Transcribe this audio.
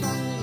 phone